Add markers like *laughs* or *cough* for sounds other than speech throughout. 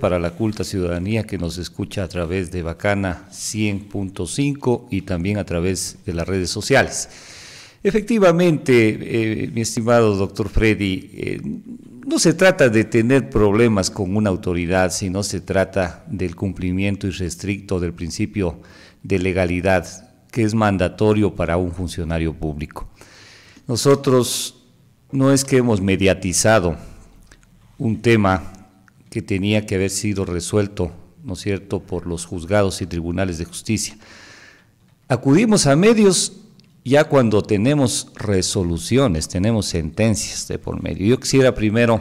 para la culta ciudadanía que nos escucha a través de Bacana 100.5 y también a través de las redes sociales. Efectivamente, eh, mi estimado doctor Freddy, eh, no se trata de tener problemas con una autoridad, sino se trata del cumplimiento irrestricto del principio de legalidad que es mandatorio para un funcionario público. Nosotros no es que hemos mediatizado un tema que tenía que haber sido resuelto, ¿no es cierto?, por los juzgados y tribunales de justicia. Acudimos a medios ya cuando tenemos resoluciones, tenemos sentencias de por medio. Yo quisiera primero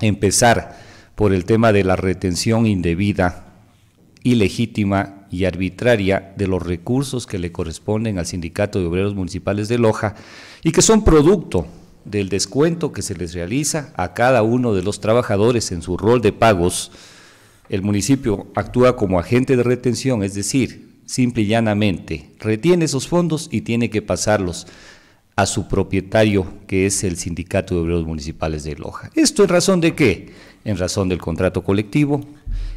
empezar por el tema de la retención indebida, ilegítima y arbitraria de los recursos que le corresponden al Sindicato de Obreros Municipales de Loja y que son producto del descuento que se les realiza a cada uno de los trabajadores en su rol de pagos, el municipio actúa como agente de retención, es decir, simple y llanamente retiene esos fondos y tiene que pasarlos a su propietario, que es el Sindicato de Obreros Municipales de Loja. ¿Esto en razón de qué? En razón del contrato colectivo,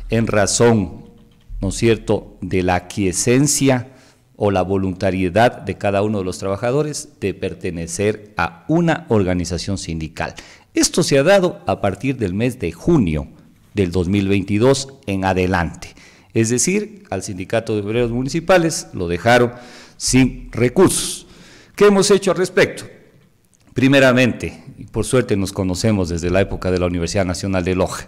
en razón, ¿no es cierto?, de la aquiescencia o la voluntariedad de cada uno de los trabajadores de pertenecer a una organización sindical. Esto se ha dado a partir del mes de junio del 2022 en adelante. Es decir, al sindicato de obreros municipales lo dejaron sin recursos. ¿Qué hemos hecho al respecto? Primeramente, y por suerte nos conocemos desde la época de la Universidad Nacional de Loja,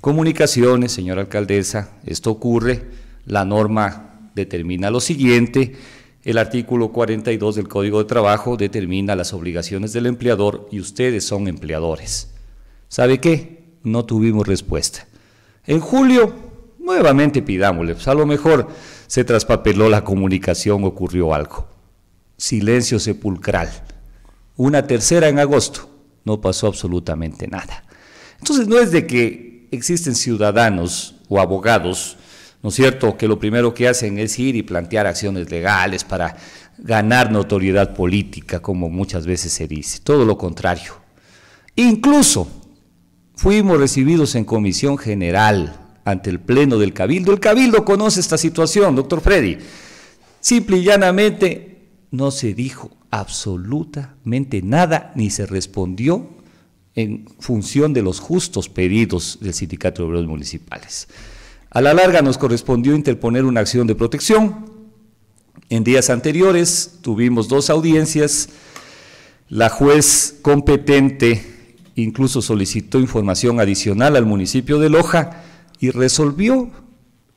comunicaciones, señora alcaldesa, esto ocurre, la norma determina lo siguiente, el artículo 42 del Código de Trabajo determina las obligaciones del empleador y ustedes son empleadores. ¿Sabe qué? No tuvimos respuesta. En julio, nuevamente pidámosle, pues a lo mejor se traspapeló la comunicación, ocurrió algo. Silencio sepulcral. Una tercera en agosto, no pasó absolutamente nada. Entonces no es de que existen ciudadanos o abogados ¿no es cierto?, que lo primero que hacen es ir y plantear acciones legales para ganar notoriedad política, como muchas veces se dice, todo lo contrario. Incluso fuimos recibidos en comisión general ante el Pleno del Cabildo. El Cabildo conoce esta situación, doctor Freddy. Simple y llanamente no se dijo absolutamente nada ni se respondió en función de los justos pedidos del Sindicato de Obreros Municipales. A la larga nos correspondió interponer una acción de protección. En días anteriores tuvimos dos audiencias. La juez competente incluso solicitó información adicional al municipio de Loja y resolvió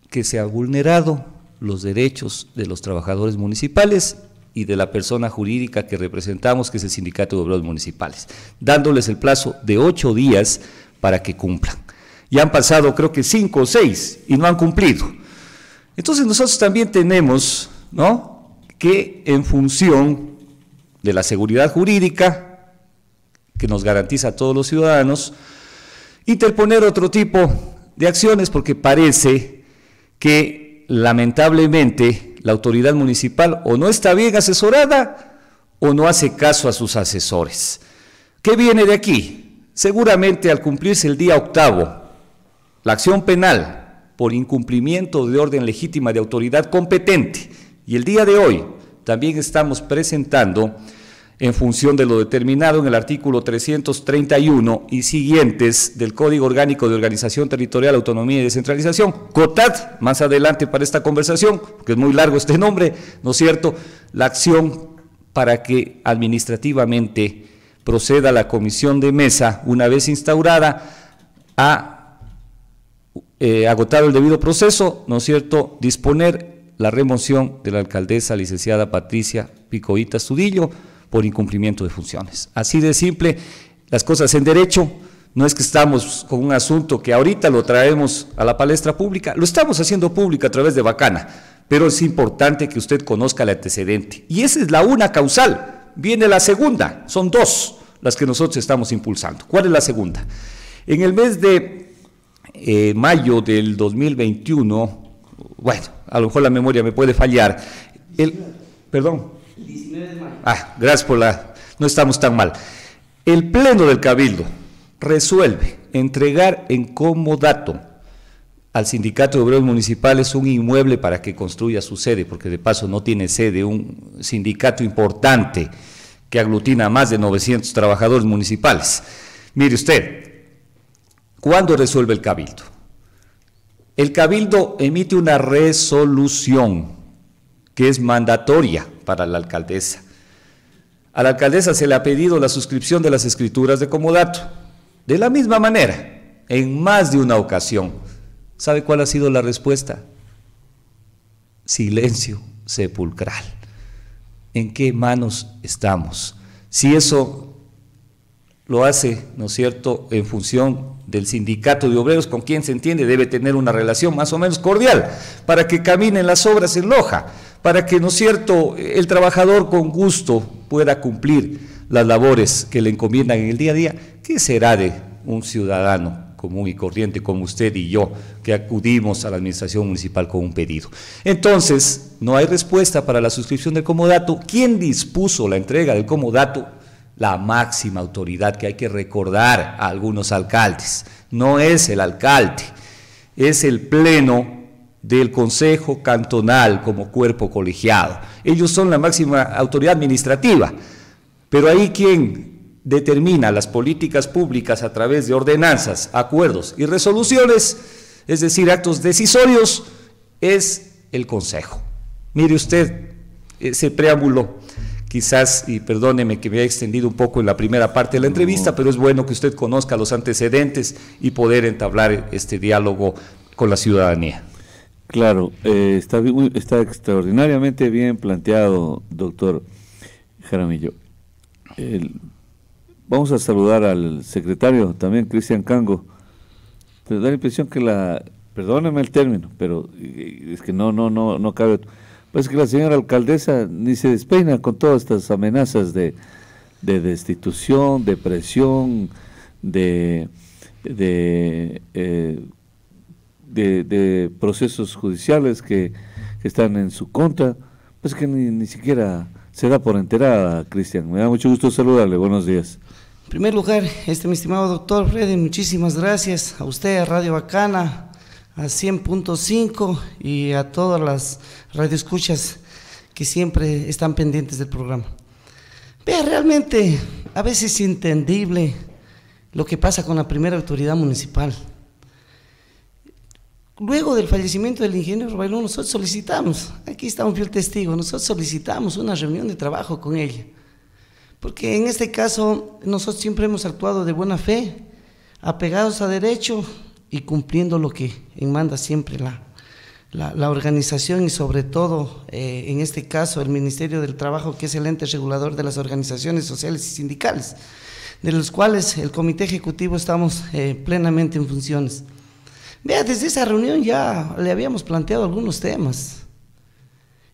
que se han vulnerado los derechos de los trabajadores municipales y de la persona jurídica que representamos, que es el Sindicato de Obreros Municipales, dándoles el plazo de ocho días para que cumplan. Ya han pasado creo que cinco o seis y no han cumplido. Entonces nosotros también tenemos ¿no? que en función de la seguridad jurídica que nos garantiza a todos los ciudadanos, interponer otro tipo de acciones porque parece que lamentablemente la autoridad municipal o no está bien asesorada o no hace caso a sus asesores. ¿Qué viene de aquí? Seguramente al cumplirse el día octavo la acción penal por incumplimiento de orden legítima de autoridad competente. Y el día de hoy también estamos presentando, en función de lo determinado en el artículo 331 y siguientes del Código Orgánico de Organización Territorial, Autonomía y Descentralización, COTAD, más adelante para esta conversación, porque es muy largo este nombre, ¿no es cierto?, la acción para que administrativamente proceda la comisión de mesa, una vez instaurada, a eh, agotado el debido proceso, ¿no es cierto?, disponer la remoción de la alcaldesa licenciada Patricia Picoita Studillo por incumplimiento de funciones. Así de simple, las cosas en derecho, no es que estamos con un asunto que ahorita lo traemos a la palestra pública, lo estamos haciendo público a través de Bacana, pero es importante que usted conozca el antecedente. Y esa es la una causal. Viene la segunda, son dos las que nosotros estamos impulsando. ¿Cuál es la segunda? En el mes de eh, mayo del 2021, bueno, a lo mejor la memoria me puede fallar, el, perdón, ah, gracias por la, no estamos tan mal, el Pleno del Cabildo resuelve entregar en comodato al sindicato de obreros municipales un inmueble para que construya su sede, porque de paso no tiene sede, un sindicato importante que aglutina a más de 900 trabajadores municipales. Mire usted, ¿cuándo resuelve el cabildo? El cabildo emite una resolución que es mandatoria para la alcaldesa. A la alcaldesa se le ha pedido la suscripción de las escrituras de comodato. De la misma manera, en más de una ocasión, ¿Sabe cuál ha sido la respuesta? Silencio sepulcral. ¿En qué manos estamos? Si eso lo hace, ¿no es cierto?, en función del sindicato de obreros con quien se entiende, debe tener una relación más o menos cordial para que caminen las obras en Loja, para que, ¿no es cierto?, el trabajador con gusto pueda cumplir las labores que le encomiendan en el día a día. ¿Qué será de un ciudadano común y corriente como usted y yo, que acudimos a la administración municipal con un pedido. Entonces, no hay respuesta para la suscripción del comodato. ¿Quién dispuso la entrega del comodato? La máxima autoridad que hay que recordar a algunos alcaldes. No es el alcalde, es el pleno del Consejo Cantonal como cuerpo colegiado. Ellos son la máxima autoridad administrativa, pero ahí quién determina las políticas públicas a través de ordenanzas, acuerdos y resoluciones, es decir, actos decisorios, es el Consejo. Mire usted ese preámbulo, quizás, y perdóneme que me haya extendido un poco en la primera parte de la entrevista, pero es bueno que usted conozca los antecedentes y poder entablar este diálogo con la ciudadanía. Claro, eh, está, está extraordinariamente bien planteado, doctor Jaramillo. El, Vamos a saludar al secretario también, Cristian Cango. Pero da la impresión que la, perdóneme el término, pero eh, es que no, no, no, no cabe. Pues que la señora alcaldesa ni se despeina con todas estas amenazas de, destitución, de presión, de, eh, procesos judiciales que, están en su contra, pues que ni, ni siquiera se da por enterada, Cristian. Me da mucho gusto saludarle. Buenos días. En primer lugar, este, mi estimado doctor Freddy, muchísimas gracias a usted, a Radio Bacana, a 100.5 y a todas las radioescuchas que siempre están pendientes del programa. Vea, realmente a veces es entendible lo que pasa con la primera autoridad municipal. Luego del fallecimiento del ingeniero Bailón, nosotros solicitamos, aquí está un fiel testigo, nosotros solicitamos una reunión de trabajo con ella porque en este caso nosotros siempre hemos actuado de buena fe, apegados a derecho y cumpliendo lo que manda siempre la, la, organización y sobre todo, eh, en este caso, el Ministerio del Trabajo, que es el ente regulador de las organizaciones sociales y sindicales, de los cuales el Comité Ejecutivo estamos eh, plenamente en funciones. Vea, desde esa reunión ya le habíamos planteado algunos temas.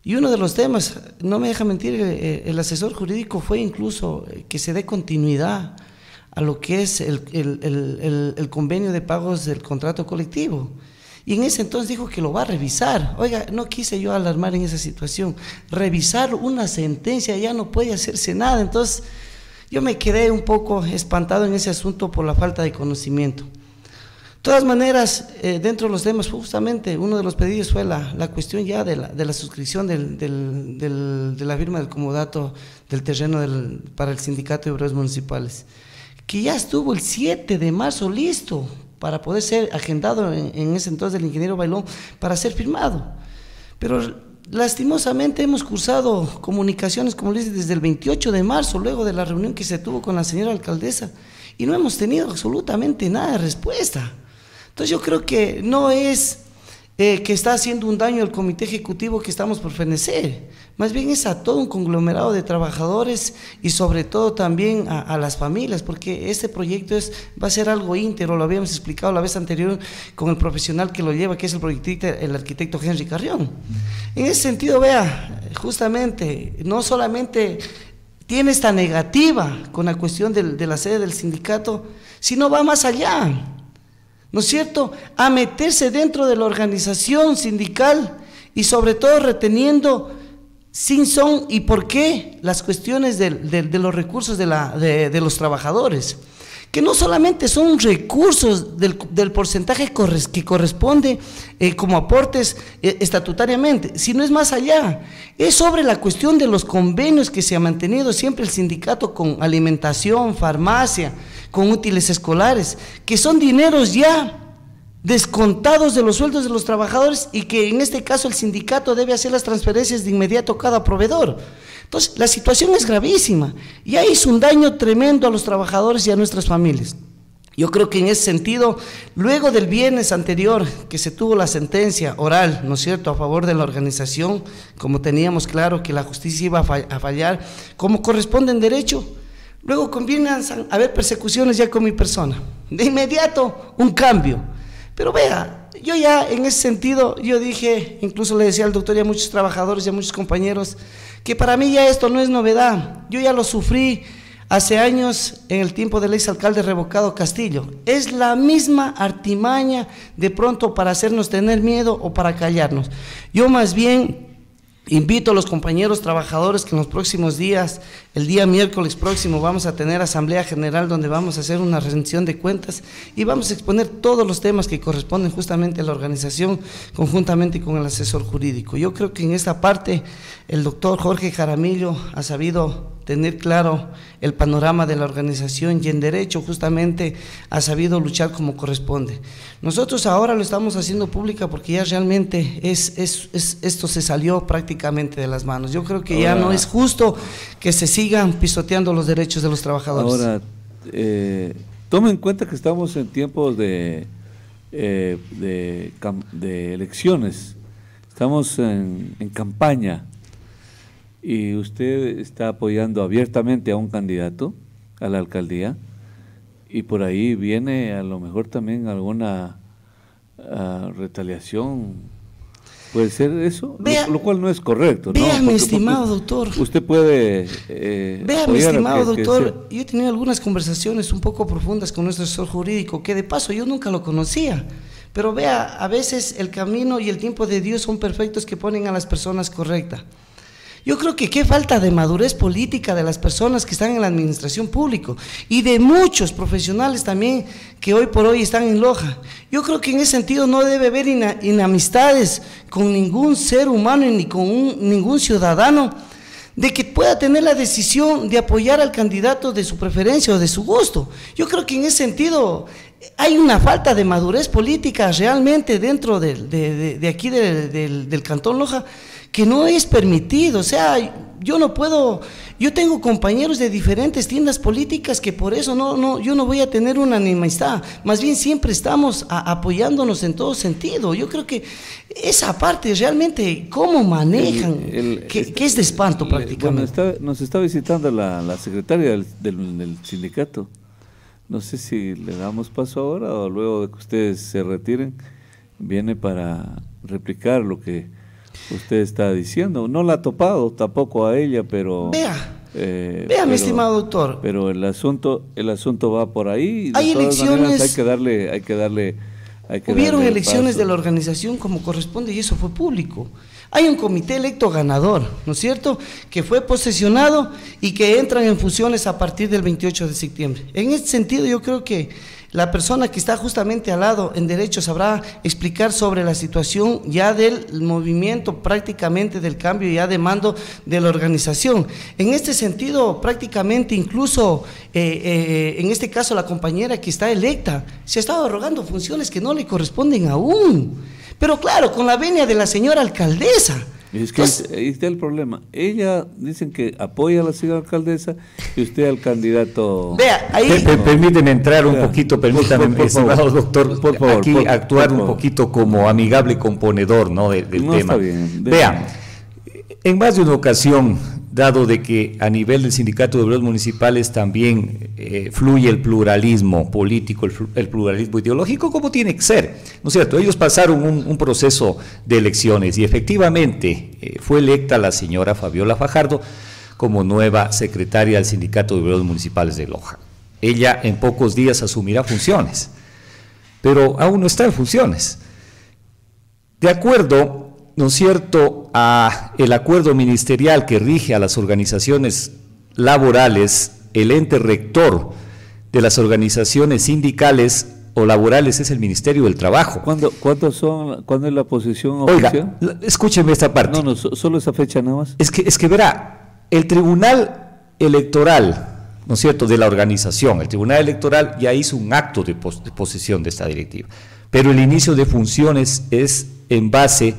Y uno de los temas, no me deja mentir, eh, eh, el asesor jurídico fue incluso eh, que se dé continuidad a lo que es el, convenio de pagos del contrato colectivo. Y en ese entonces dijo que lo va a revisar. Oiga, no quise yo alarmar en esa situación. Revisar una sentencia ya no puede hacerse nada. Entonces yo me quedé un poco espantado en ese asunto por la falta de conocimiento todas maneras, eh, dentro de los temas, justamente uno de los pedidos fue la, la cuestión ya de la, de la suscripción del, del, de la firma del comodato del terreno para el sindicato de obreros municipales, que ya estuvo el 7 de marzo listo para poder ser agendado en, ese entonces del ingeniero Bailón para ser firmado. Pero lastimosamente hemos cursado comunicaciones, como les dije, desde el 28 de marzo, luego de la reunión que se tuvo con la señora alcaldesa, y no hemos tenido absolutamente nada de respuesta. Entonces yo creo que no es eh, que está haciendo un daño al comité ejecutivo que estamos por fenecer, más bien es a todo un conglomerado de trabajadores y sobre todo también a, las familias, porque este proyecto es, va a ser algo íntegro, lo habíamos explicado la vez anterior con el profesional que lo lleva, que es el proyectista, el arquitecto Henry Carrión. En ese sentido, vea, justamente, no solamente tiene esta negativa con la cuestión de la sede del sindicato, sino va más allá. ¿No es cierto?, a meterse dentro de la organización sindical y sobre todo reteniendo sin son y por qué las cuestiones de, los recursos de, la, de, los trabajadores. Que no solamente son recursos del, porcentaje que corresponde eh, como aportes eh, estatutariamente, sino es más allá. Es sobre la cuestión de los convenios que se ha mantenido siempre el sindicato con alimentación, farmacia, con útiles escolares, que son dineros ya descontados de los sueldos de los trabajadores y que en este caso el sindicato debe hacer las transferencias de inmediato a cada proveedor. Entonces, la situación es gravísima y ahí es un daño tremendo a los trabajadores y a nuestras familias. Yo creo que en ese sentido, luego del viernes anterior que se tuvo la sentencia oral, ¿no es cierto?, a favor de la organización, como teníamos claro que la justicia iba a fallar, como corresponde en derecho, luego conviene haber persecuciones ya con mi persona. De inmediato, un cambio. Pero vea, yo ya en ese sentido, yo dije, incluso le decía al doctor y a muchos trabajadores y a muchos compañeros, que para mí ya esto no es novedad. Yo ya lo sufrí hace años en el tiempo del ex alcalde revocado Castillo. Es la misma artimaña de pronto para hacernos tener miedo o para callarnos. Yo más bien Invito a los compañeros trabajadores que en los próximos días, el día miércoles próximo, vamos a tener asamblea general donde vamos a hacer una rendición de cuentas y vamos a exponer todos los temas que corresponden justamente a la organización conjuntamente con el asesor jurídico. Yo creo que en esta parte el doctor Jorge Jaramillo ha sabido tener claro el panorama de la organización y en derecho justamente ha sabido luchar como corresponde. Nosotros ahora lo estamos haciendo pública porque ya realmente es, esto se salió prácticamente de las manos. Yo creo que ya no es justo que se sigan pisoteando los derechos de los trabajadores. Ahora, eh, tome en cuenta que estamos en tiempos de, eh, de, elecciones, estamos en, en campaña y usted está apoyando abiertamente a un candidato a la alcaldía y por ahí viene a lo mejor también alguna ah, retaliación. Puede ser eso, lo, cual no es correcto. Vea, mi estimado doctor. Usted puede. Eh, vea, mi estimado doctor, yo he tenido algunas conversaciones un poco profundas con nuestro asesor jurídico, que de paso yo nunca lo conocía. Pero vea, a veces el camino y el tiempo de Dios son perfectos que ponen a las personas correctas. Yo creo que qué falta de madurez política de las personas que están en la administración pública y de muchos profesionales también que hoy por hoy están en Loja. Yo creo que en ese sentido no debe haber inamistades con ningún ser humano ni con ningún ciudadano de que pueda tener la decisión de apoyar al candidato de su preferencia o de su gusto. Yo creo que en ese sentido hay una falta de madurez política realmente dentro de, aquí del Cantón Loja que no es permitido. O sea, yo no puedo, yo tengo compañeros de diferentes tiendas políticas que por eso no, no, yo no voy a tener una enemistad. Más bien siempre estamos apoyándonos en todo sentido. Yo creo que esa parte realmente, cómo manejan, que, es de espanto prácticamente. nos está visitando la, secretaria del, del sindicato. No sé si le damos paso ahora o luego de que ustedes se retiren, viene para replicar lo que usted está diciendo. No la ha topado tampoco a ella, pero... Vea. Eh, Vea, mi estimado doctor. Pero el asunto, el asunto va por ahí. hay elecciones. hay que darle, hay que darle. Hay que hubieron elecciones de la organización como corresponde y eso fue público. Hay un comité electo ganador, ¿no es cierto? Que fue posesionado y que entran en funciones a partir del 28 de septiembre. En este sentido, yo creo que la persona que está justamente al lado en derecho sabrá explicar sobre la situación ya del movimiento, prácticamente del cambio ya de mando de la organización. En este sentido, prácticamente incluso eh, eh, en este caso la compañera que está electa se ha estado arrogando funciones que no le corresponden aún. Pero claro, con la venia de la señora alcaldesa. Es que ahí está el problema. Ella dicen que apoya a la señora alcaldesa y usted al candidato. Vea, ahí. permíteme entrar un poquito, permítame, estimado doctor, por favor, aquí actuar un poquito como amigable componedor ¿no? del, tema. Vea, en más de una ocasión dado de que a nivel del sindicato de obreros municipales también eh, fluye el pluralismo político, el, pluralismo ideológico, como tiene que ser, ¿no es cierto? Ellos pasaron un, proceso de elecciones y efectivamente eh, fue electa la señora Fabiola Fajardo como nueva secretaria del sindicato de obreros municipales de Loja. Ella en pocos días asumirá funciones, pero aún no está en funciones. De acuerdo ¿no es cierto?, a el acuerdo ministerial que rige a las organizaciones laborales, el ente rector de las organizaciones sindicales o laborales es el Ministerio del Trabajo. ¿Cuándo, son, ¿cuándo es la posición oficial? Oiga, escúcheme esta parte. No, no, solo esa fecha nada más. Es que, es que verá, el Tribunal Electoral, ¿no es cierto?, de la organización, el Tribunal Electoral ya hizo un acto de, de posesión de esta directiva, pero el inicio de funciones es en base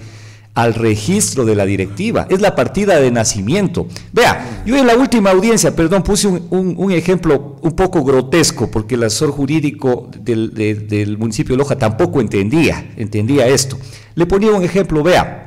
al registro de la directiva, es la partida de nacimiento. Vea, yo en la última audiencia, perdón, puse un, ejemplo un poco grotesco, porque el asesor jurídico del, del municipio de Loja tampoco entendía, entendía esto. Le ponía un ejemplo, vea,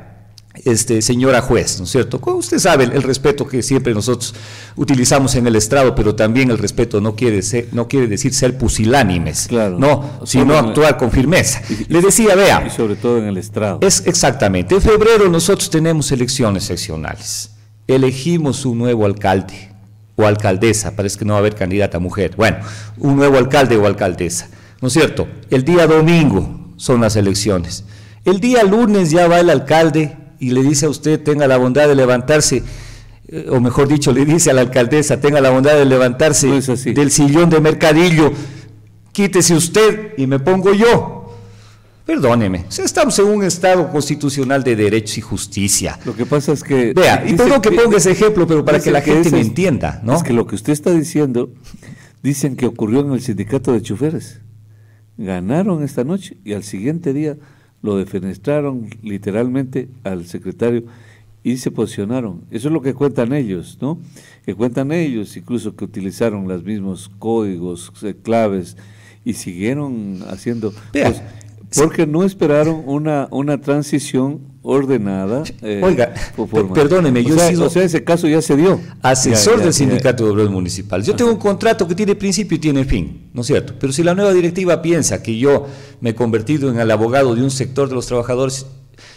este, señora juez, ¿no es cierto? Usted sabe el, respeto que siempre nosotros utilizamos en el estrado, pero también el respeto no quiere, ser, no quiere decir ser pusilánimes, claro. no, sino actuar con firmeza. Le decía, vea. Y sobre todo en el estrado. Es exactamente. En febrero nosotros tenemos elecciones seccionales. Elegimos un nuevo alcalde o alcaldesa, parece que no va a haber candidata mujer. Bueno, un nuevo alcalde o alcaldesa, ¿no es cierto? El día domingo son las elecciones. El día lunes ya va el alcalde y le dice a usted, tenga la bondad de levantarse, eh, o mejor dicho, le dice a la alcaldesa, tenga la bondad de levantarse del sillón de mercadillo, quítese usted y me pongo yo. Perdóneme, estamos en un Estado constitucional de derechos y justicia. Lo que pasa es que... Vea, y tengo que ponga ese ejemplo, pero para que la gente me entienda, ¿no? Es que lo que usted está diciendo, dicen que ocurrió en el sindicato de choferes. Ganaron esta noche y al siguiente día lo defenestraron literalmente al secretario y se posicionaron. Eso es lo que cuentan ellos, ¿no? Que cuentan ellos, incluso que utilizaron los mismos códigos, eh, claves y siguieron haciendo... Pues, porque no esperaron una, una transición ordenada. Eh, Oiga, perdóneme, yo he sido. O sea, ese caso ya se dio. Asesor del Sindicato de Obreros Municipales. Yo tengo un contrato que tiene principio y tiene fin, ¿no es cierto? Pero si la nueva directiva piensa que yo me he convertido en el abogado de un sector de los trabajadores,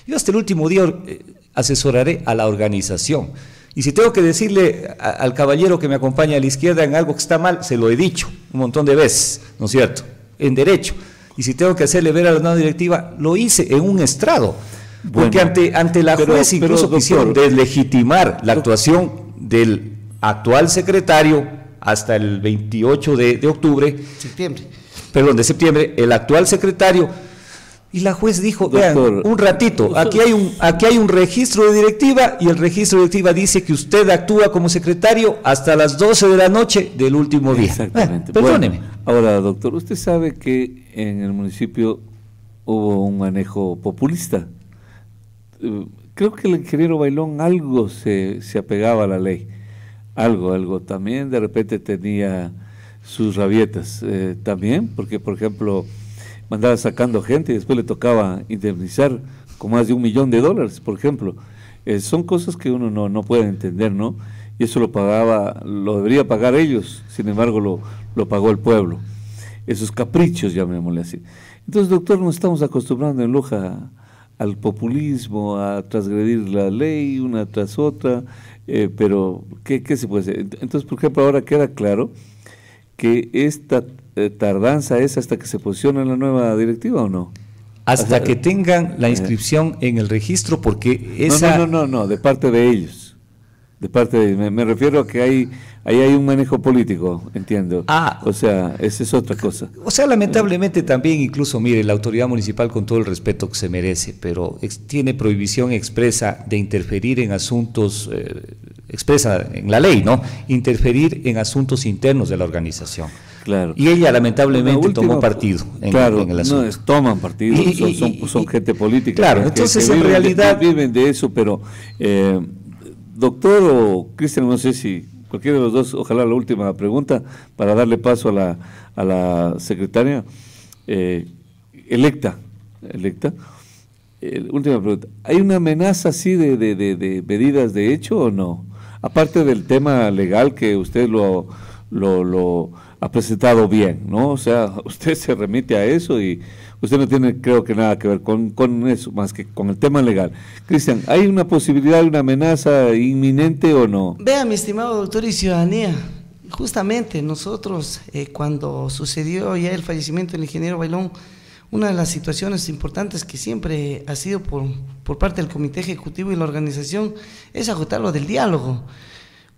yo hasta el último día eh, asesoraré a la organización. Y si tengo que decirle al caballero que me acompaña a la izquierda en algo que está mal, se lo he dicho un montón de veces, ¿no es cierto? En derecho. Y si tengo que hacerle ver a la nueva directiva, lo hice en un estrado. Porque ante, ante la juez incluso quisieron deslegitimar la actuación del actual secretario hasta el 28 de, de octubre. Septiembre. Perdón, de septiembre, el actual secretario y la juez dijo, vean, un ratito, aquí hay un, aquí hay un registro de directiva y el registro de directiva dice que usted actúa como secretario hasta las 12 de la noche del último día. Exactamente. perdóneme. ahora, doctor, usted sabe que en el municipio hubo un manejo populista. Eh, creo que el ingeniero Bailón algo se, se apegaba a la ley. Algo, algo. También de repente tenía sus rabietas. Eh, también, porque por ejemplo mandaba sacando gente y después le tocaba indemnizar con más de un millón de dólares, por ejemplo. Eh, son cosas que uno no, no puede entender, ¿no? Y eso lo pagaba, lo debería pagar ellos, sin embargo lo, lo pagó el pueblo. Esos caprichos, llamémosle así. Entonces, doctor, nos estamos acostumbrando en Loja al populismo, a transgredir la ley una tras otra, eh, pero ¿qué, ¿qué, se puede hacer? Entonces, por ejemplo, ahora queda claro que esta eh, tardanza es hasta que se posicione la nueva directiva o no? Hasta que tengan la eh. inscripción en el registro, porque esa... No, no, no, no, de parte de ellos. De parte de ellos. Me, refiero a que hay, ahí hay un manejo político, entiendo. Ah. O sea, esa es otra cosa. O sea, lamentablemente también, incluso, mire, la autoridad municipal, con todo el respeto que se merece, pero tiene prohibición expresa de interferir en asuntos, eh, expresa en la ley, ¿no? Interferir en asuntos internos de la organización. Claro. Y ella lamentablemente tomó partido en, claro, el asunto. No, toman partido, son, gente política. Claro, entonces en realidad... viven de eso, pero eh, doctor o Cristian, no sé si cualquiera de los dos, ojalá la última pregunta para darle paso a la, a la secretaria eh, electa. electa. última pregunta. ¿Hay una amenaza así de, de, de, de medidas de hecho o no? Aparte del tema legal que usted lo, lo, lo ha presentado bien, ¿no? O sea, *laughs* usted se remite a eso y usted no tiene, creo que, nada que ver con, con eso, más que con el tema legal. Cristian, ¿hay una posibilidad de una amenaza inminente o no? Vea, mi estimado doctor y ciudadanía, justamente nosotros, eh, cuando sucedió ya el fallecimiento del ingeniero Bailón, una de las situaciones importantes que siempre ha sido por, por parte del comité ejecutivo y la organización es agotar lo del diálogo.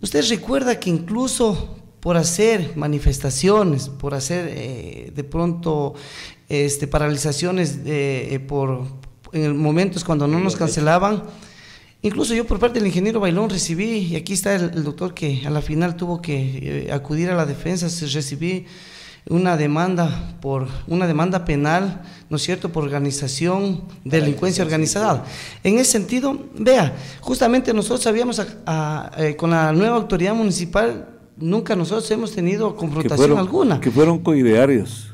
Usted recuerda que incluso por hacer manifestaciones, por hacer eh, de pronto este, paralizaciones eh, por, en momentos cuando no nos cancelaban. Incluso yo por parte del ingeniero Bailón recibí, y aquí está el, doctor que a la final tuvo que acudir a la defensa, recibí una demanda por una demanda penal, ¿no es cierto?, por organización, delincuencia organizada. En ese sentido, vea, justamente nosotros habíamos con la nueva autoridad municipal nunca nosotros hemos tenido confrontación alguna. Que fueron coidearios.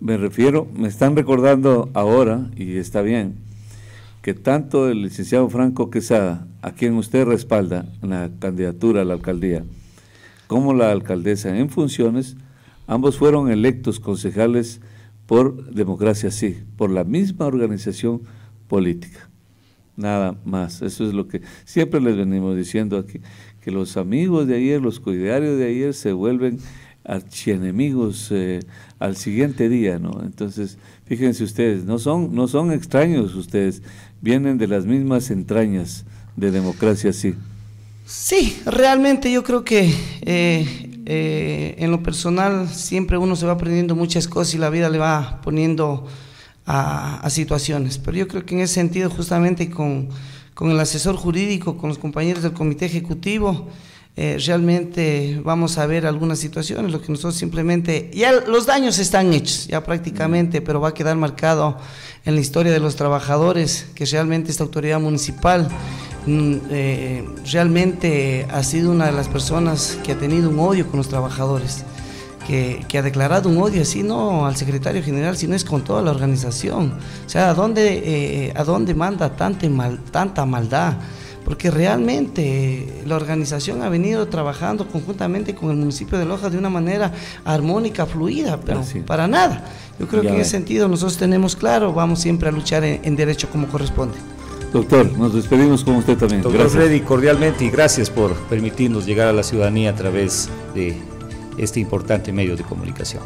Me refiero, me están recordando ahora, y está bien, que tanto el licenciado Franco Quesada, a quien usted respalda en la candidatura a la alcaldía, como la alcaldesa en funciones, ambos fueron electos concejales por democracia sí, por la misma organización política. Nada más, eso es lo que siempre les venimos diciendo aquí, que los amigos de ayer, los coidarios de ayer se vuelven archienemigos eh, al siguiente día, ¿no? Entonces, fíjense ustedes, no son, no son extraños ustedes, vienen de las mismas entrañas de democracia, sí. Sí, realmente yo creo que eh, eh, en lo personal siempre uno se va aprendiendo muchas cosas y la vida le va poniendo a, a situaciones, pero yo creo que en ese sentido justamente con con el asesor jurídico, con los compañeros del comité ejecutivo, eh, realmente vamos a ver algunas situaciones, lo que nosotros simplemente, ya los daños están hechos, ya prácticamente, pero va a quedar marcado en la historia de los trabajadores, que realmente esta autoridad municipal mm, eh, realmente ha sido una de las personas que ha tenido un odio con los trabajadores que, ha declarado un odio así, no al secretario general, sino es con toda la organización. O sea, ¿a dónde, eh, ¿a dónde manda tanta, mal, tanta maldad? Porque realmente la organización ha venido trabajando conjuntamente con el municipio de Loja de una manera armónica, fluida, pero para nada. Yo creo que en ese sentido nosotros tenemos claro, vamos siempre a luchar en, derecho como corresponde. Doctor, nos despedimos con usted también. Doctor Freddy, cordialmente y gracias por permitirnos llegar a la ciudadanía a través de este importante medio de comunicación.